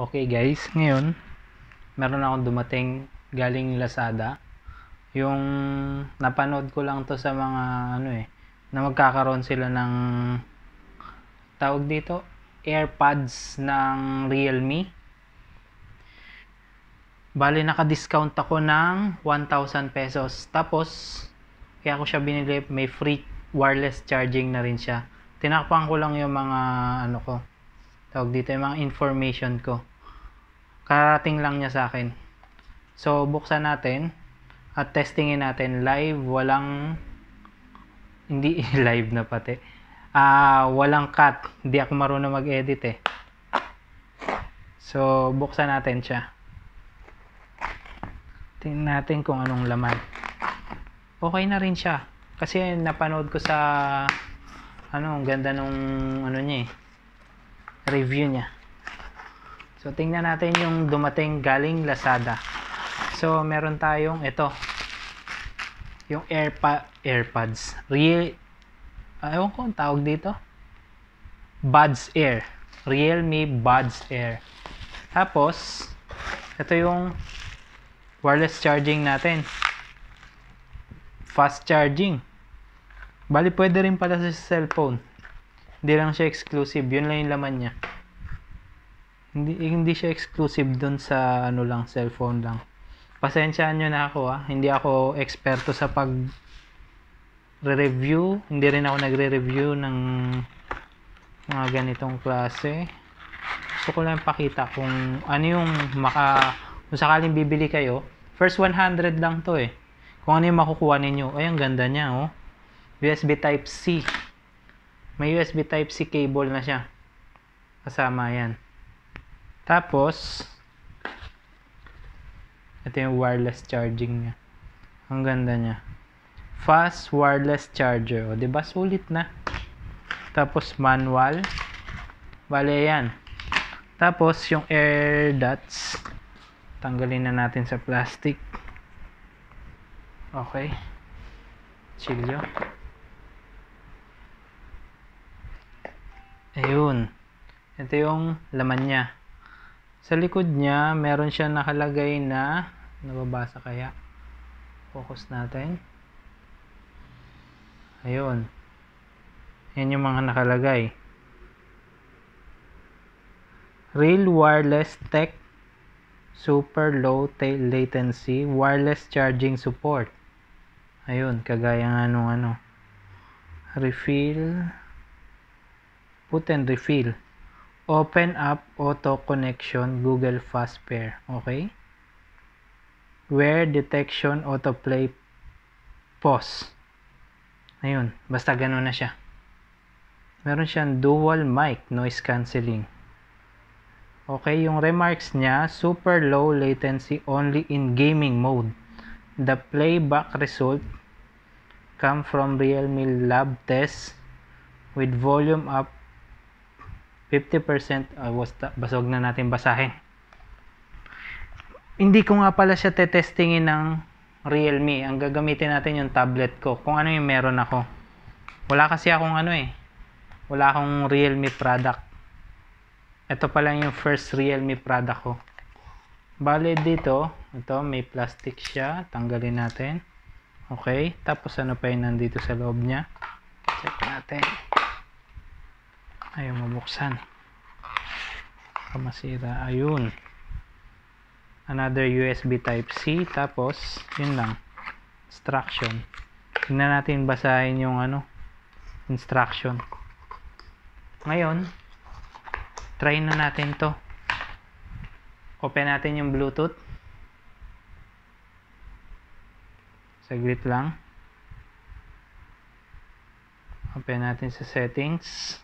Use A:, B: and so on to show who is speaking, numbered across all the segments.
A: Okay guys, ngayon meron akong dumating galing Lazada. Yung napanood ko lang to sa mga ano eh, na magkakaroon sila ng tawag dito, AirPods ng Realme. Bali naka-discount ako ng 1,000 pesos. Tapos kaya ko siya binili, may free wireless charging na rin siya. Tinakpan ko lang yung mga ano ko, tawag dito yung mga information ko. Karating lang niya sa akin. So, buksan natin at testingin natin live, walang hindi live na pati. Ah, walang cut. Hindi ako marunong mag-edit eh. So, buksan natin siya. Tingnan natin kung anong laman. Okay na rin siya. Kasi napanood ko sa ano, ang ganda nung ano niya eh. Review niya. So, tingnan natin yung dumating galing Lazada. So, meron tayong ito. Yung AirPod, AirPods. Real, ah, ewan ko ang tawag dito. Buds Air. Realme Buds Air. Tapos, ito yung wireless charging natin. Fast charging. Bali, pwede rin pala sa cellphone. Hindi lang siya exclusive. Yun lang yung laman niya. Hindi, hindi siya exclusive dun sa ano lang, cellphone lang. Pasensyaan nyo na ako ah. Hindi ako eksperto sa pag re-review. Hindi rin ako nagre-review ng mga ganitong klase. Gusto ko lang pakita kung ano yung maka... Kung sakaling bibili kayo, first 100 lang to eh. Kung ano yung makukuha ninyo. Ay, ang ganda niya oh. USB Type-C. May USB Type-C cable na siya. Kasama yan. Tapos, ito yung wireless charging niya. Ang ganda niya. Fast wireless charger. O, di ba sulit na? Tapos, manual. Bale, yan. Tapos, yung air dots. Tanggalin na natin sa plastic. Okay. Chilyo. Ayun. Ito yung laman niya. Sa likod niya, meron siya nakalagay na nababasa kaya. Focus natin. Ayun. Yan yung mga nakalagay. Real wireless tech super low latency wireless charging support. Ayun, kagaya nga nung ano. Refill put and refill. Open up auto connection Google Fast Pair. Okay? Wear detection autoplay pause. Ayun, basta ganun na siya. Meron siyang dual mic noise cancelling. Okay, yung remarks niya, super low latency only in gaming mode. The playback result come from Realme lab test with volume up 50% uh, was basog na natin basahin. Hindi ko nga pala siya tetestingin ng Realme. Ang gagamitin natin yung tablet ko. Kung ano yung meron ako. Wala kasi akong ano eh. Wala akong Realme product. Ito pa lang yung first Realme product ko. Bale dito, ito may plastic siya. Tanggalin natin. Okay. Tapos ano pa yung nandito sa loob niya. Check natin ayaw mabuksan kamasira ayun. Another USB type C. Tapos yun lang. Instruction tingnan natin basahin yung ano instruction. Ngayon try na natin to. Open natin yung bluetooth. Saglit lang. Open natin sa settings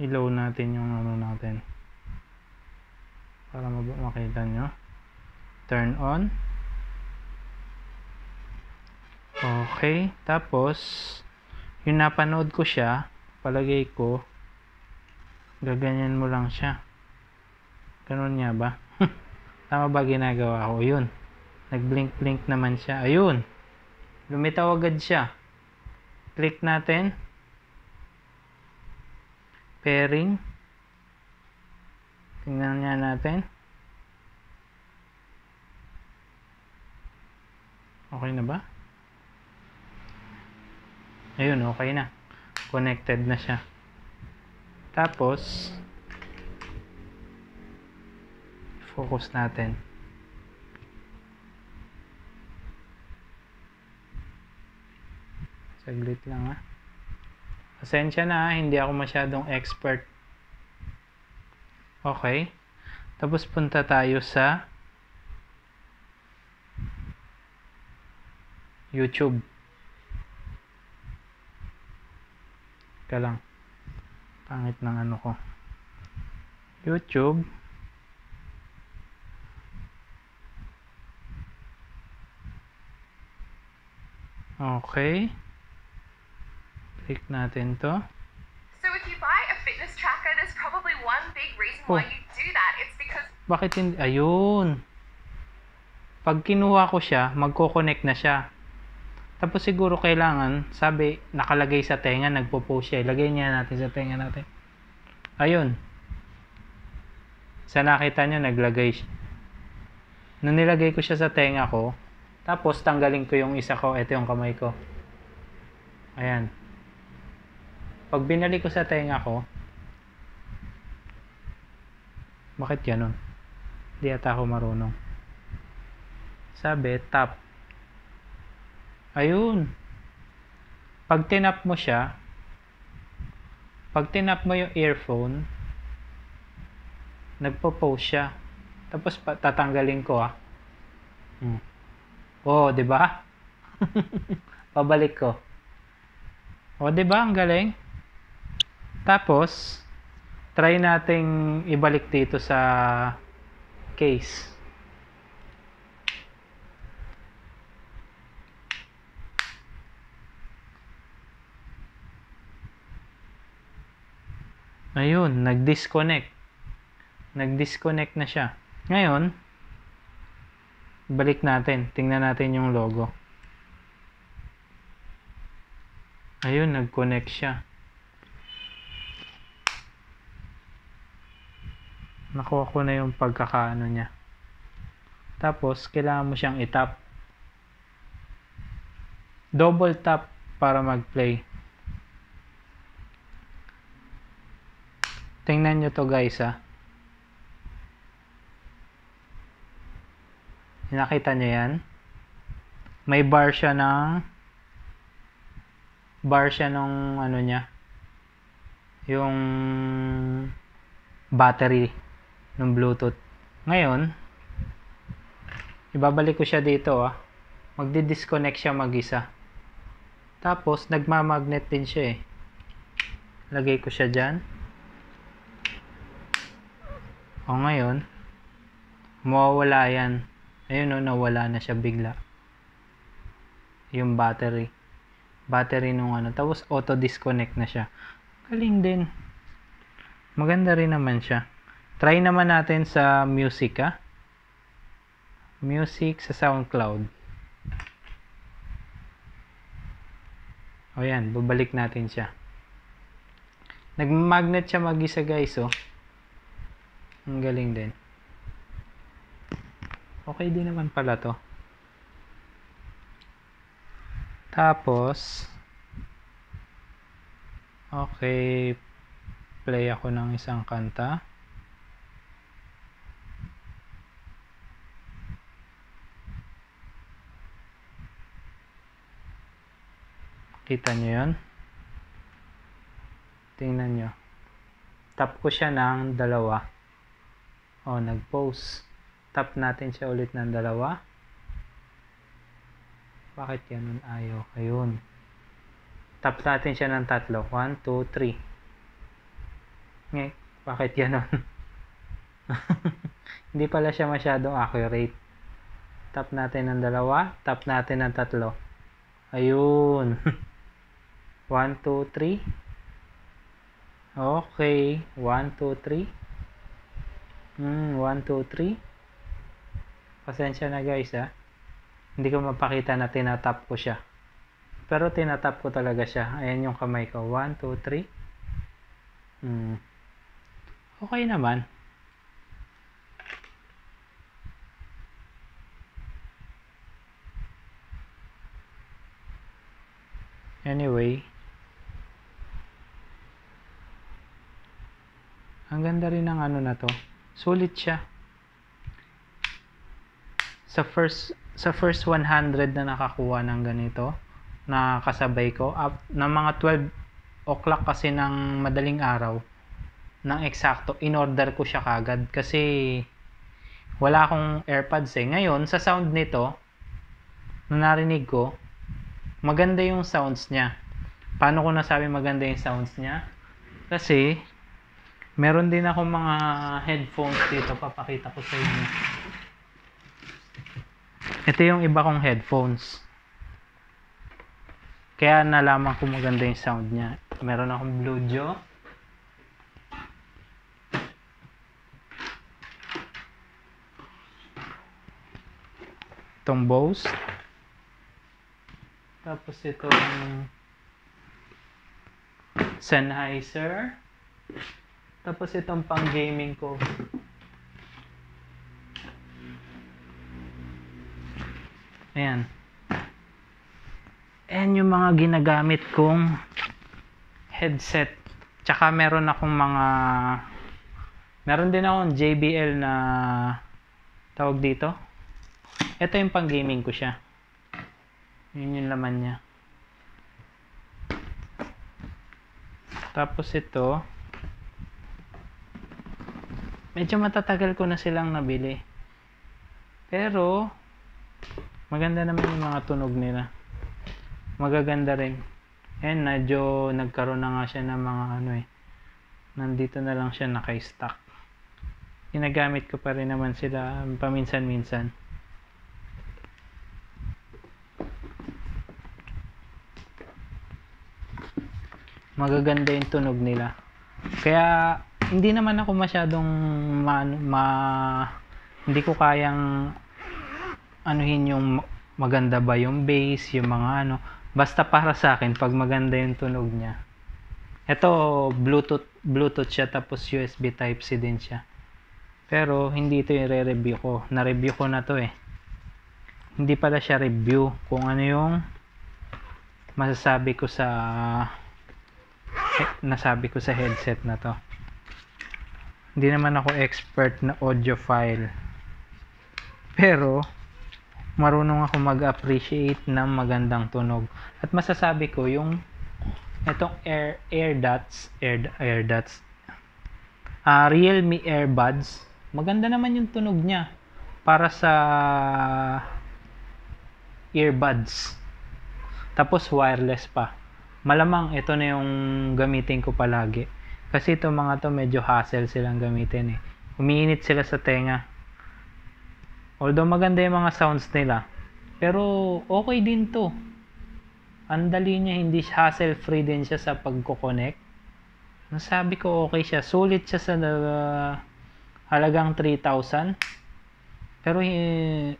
A: i-low natin yung ano natin. Para makita nyo. Turn on. Okay. Tapos yung napanood ko siya palagay ko gaganyan mo lang siya. Ganun niya ba? Tama ba ginagawa ko? Yun nag blink blink naman siya. Ayun. Lumitaw agad siya. Click natin Pairing. Tingnan nga natin. Okay na ba? Ayun, okay na. Connected na siya. Tapos, focus natin. Saglit lang ah. Pasensya na, hindi ako masyadong expert. Okay. Tapos punta tayo sa YouTube. Ka lang. Pangit ng ano ko. YouTube. Okay. Click natin to.
B: So if you buy a fitness tracker, there's probably one big reason
A: Oh.
B: why you do that. It's because
A: Bakit hindi? Ayun. Pag kinuha ko siya, magko-connect na siya. Tapos siguro kailangan, sabi, nakalagay sa tenga, nagpo-post siya. Ilagay niya natin sa tenga natin. Ayun. Sa nakita nyo, naglagay siya. Nung nilagay ko siya sa tenga ko, tapos tanggalin ko yung isa ko, ito yung kamay ko. Ayan. Pag binalik ko sa tenga ko, bakit ganun? Di ata ako marunong. Sabi, tap. Ayun. Pag tinap mo siya, pag tinap mo yung earphone, nagpo-pause siya. Tapos tatanggalin ko ah. Hmm. Oh, 'di ba? Pabalik ko. Oh, 'di ba? Ang galing. Tapos try nating ibalik dito sa case. Ayun, nag-disconnect. Nag-disconnect na siya. Ngayon, balik natin. Tingnan natin yung logo. Ayun, nag-connect siya. Nakuha ko na yung pagkakaano niya. Tapos, kailangan mo siyang itap. Double tap para mag-play. Tingnan nyo to guys ah. Nakita nyo yan? May bar siya ng bar siya nung ano niya yung battery ng bluetooth. Ngayon ibabalik ko siya dito ah. Magdi-disconnect siya mag-isa. Tapos nagmamagnet din siya eh. Lagay ko siya dyan. O ngayon mawawala yan. Ayun o nawala na siya bigla. Yung battery. Battery nung ano. Tapos auto disconnect na siya. Galing din. Maganda rin naman siya try naman natin sa music ha music sa soundcloud. O yan babalik natin siya. Nagmagnet siya mag-isa guys oh. Ang galing din. Okay din naman pala to. Tapos, okay, play ako ng isang kanta. Kita nyo yun? Tingnan nyo. Tap ko siya ng dalawa. O, nag-pause. Tap natin siya ulit ng dalawa. Bakit ganun ayaw? Ayun. Tap natin siya ng tatlo. 1, 2, 3. Nge, bakit ganun? Hindi pala siya masyadong accurate. Tap natin ng dalawa. Tap natin ng tatlo. Ayun. 1, 2, 3. Okay. 1, 2, 3. Hmm, 1, 2, 3. Pasensya na guys ah hindi ko mapakita na tinatap ko siya. Pero tinatap ko talaga siya. Ayan yung kamay ko. 1, 2, 3. Hmm. Okay naman. Anyway, ang ganda rin ng ano na to. Sulit siya. Sa first sa first 100 na nakakuha ng ganito na kasabay ko up ng mga 12 o'clock kasi ng madaling araw ng eksakto in order ko siya kagad kasi wala akong airpods eh ngayon sa sound nito na narinig ko maganda yung sounds niya paano ko nasabi maganda yung sounds niya kasi meron din ako mga headphones dito papakita ko sa inyo. Ito yung iba kong headphones. Kaya nalaman ko maganda yung sound niya. Meron akong Bluetooth itong Bose. Tapos itong Sennheiser tapos itong pang gaming ko. Ayan. Ayan yung mga ginagamit kong headset. Tsaka meron akong mga meron din akong JBL na tawag dito. Ito yung pang gaming ko siya. Yun yung laman niya. Tapos ito medyo matatagal ko na silang nabili. Pero maganda naman yung mga tunog nila. Magaganda rin. And medyo nagkaroon na nga siya ng mga ano eh. Nandito na lang siya naka-stock. Ginagamit ko pa rin naman sila paminsan-minsan. Magaganda yung tunog nila. Kaya hindi naman ako masyadong ma, ma hindi ko kayang anuhin yung maganda ba yung bass, yung mga ano. Basta para sa akin, pag maganda yung tunog niya. Ito, Bluetooth, Bluetooth siya, tapos USB Type-C din siya. Pero, hindi ito yung re-review ko. Na-review ko na to eh. Hindi pala siya review kung ano yung masasabi ko sa nasabi ko sa headset na to. Hindi naman ako expert na audiophile. Pero, marunong ako mag-appreciate ng magandang tunog. At masasabi ko, yung itong air, air dots, air, air dots, uh, Realme earbuds, maganda naman yung tunog niya para sa earbuds. Tapos wireless pa. Malamang ito na yung gamitin ko palagi. Kasi itong mga to medyo hassle silang gamitin eh. Umiinit sila sa tenga. Although maganda yung mga sounds nila. Pero okay din to. Ang dali niya, hindi hassle free din siya sa pagko-connect. Nasabi ko okay siya. Sulit siya sa uh, halagang 3,000. Pero eh,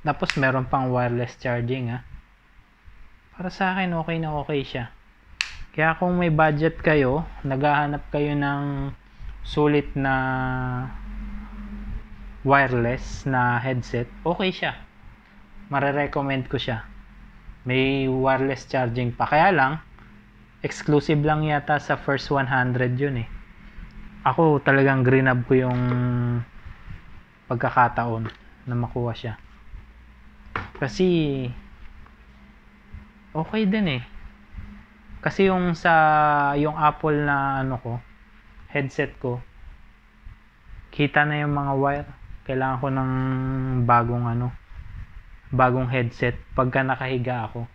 A: tapos meron pang wireless charging ha. Para sa akin okay na okay siya. Kaya kung may budget kayo, naghahanap kayo ng sulit na wireless na headset, okay siya. Mare-recommend ko siya. May wireless charging pa. Kaya lang, exclusive lang yata sa first 100 yun eh. Ako talagang green up ko yung pagkakataon na makuha siya. Kasi okay din eh. Kasi yung sa yung Apple na ano ko, headset ko, kita na yung mga wire. Kailangan ko ng bagong ano bagong headset pagka nakahiga ako.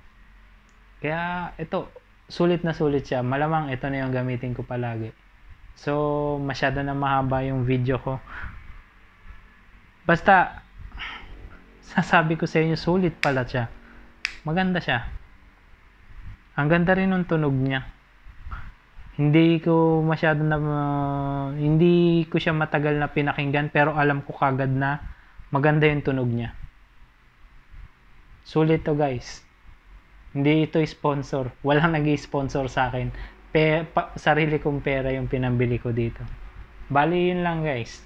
A: Kaya ito sulit na sulit siya. Malamang ito na yung gamitin ko palagi. So masyado na mahaba yung video ko. Basta sasabi ko sa inyo sulit pala siya. Maganda siya ang ganda rin ng tunog niya. Hindi ko masyado na uh, hindi ko siya matagal na pinakinggan pero alam ko kagad na maganda yung tunog niya. Sulit to guys. Hindi ito sponsor. Walang nag sponsor sa akin. Pe, pa, sarili kong pera yung pinambili ko dito. Bali yun lang guys.